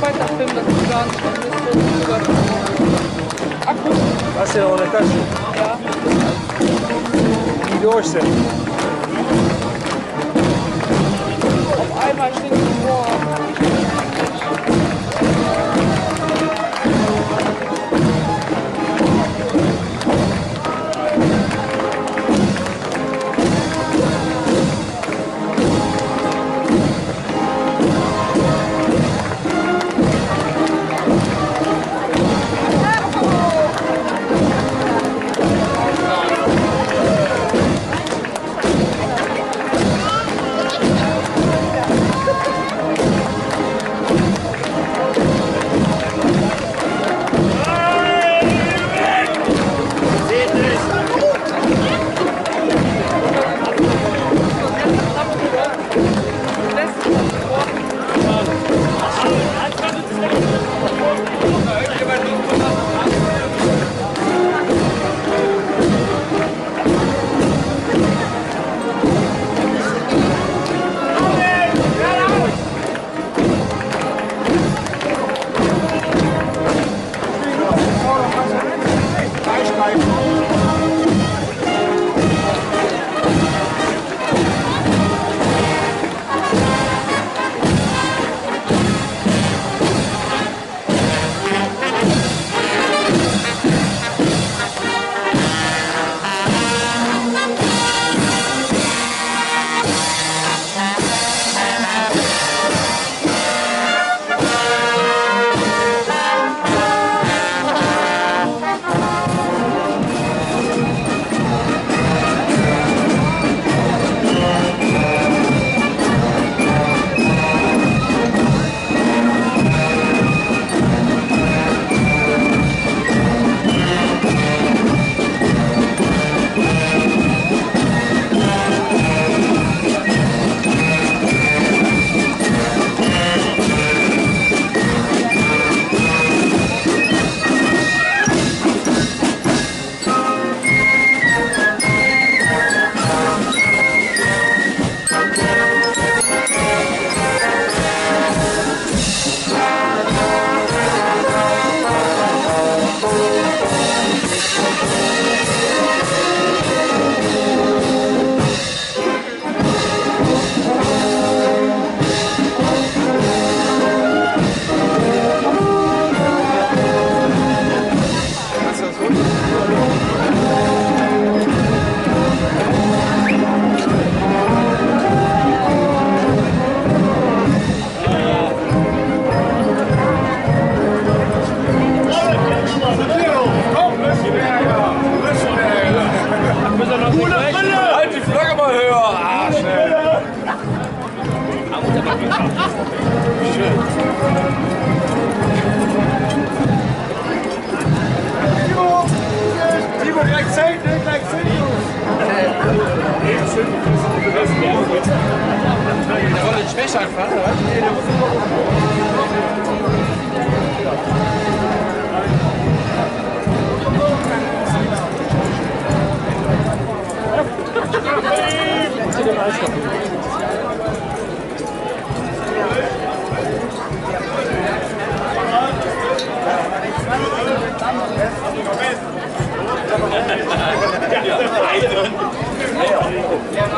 nachfilmen, dass ich gar nicht vermisst sogar Akku. Was ja ohne Tasche. Ja. Die durchsetzen. Auf einmal steht es vor. Voll den Schwäch einfach, Ja, ja.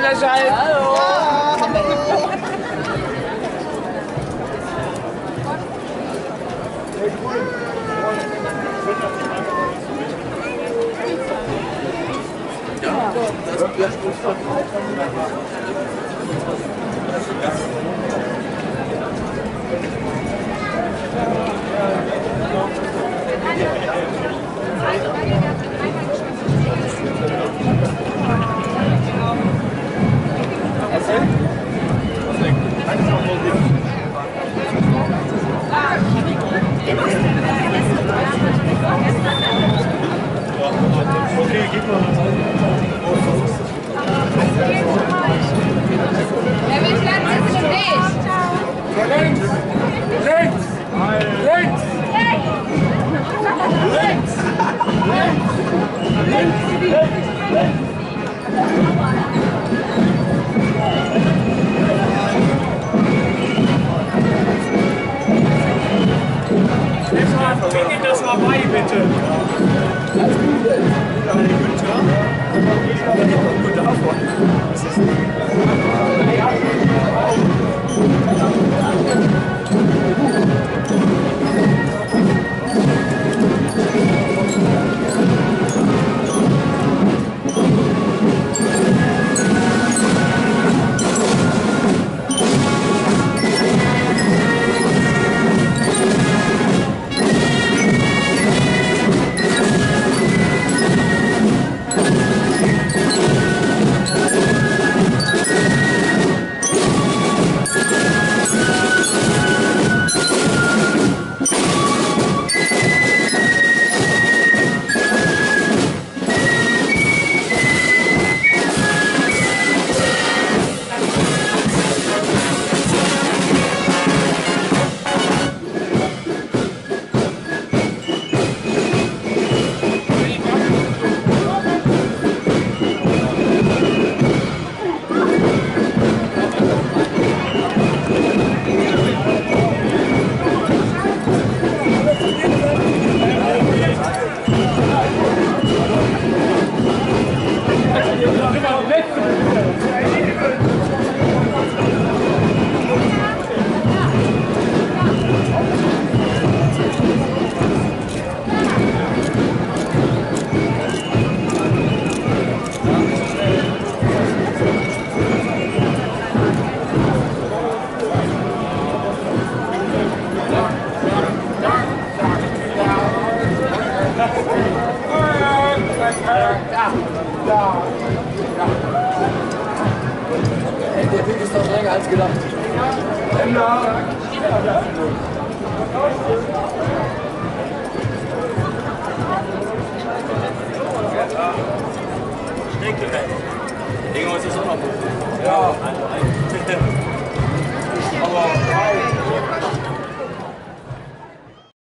la jarrette. Bringe das mal bei, bitte. Alles Gute. Günther. Und davon. Das ist Hey, der Weg ist noch länger als gedacht. Irgendwas ist auch noch gut. Ja. Aber.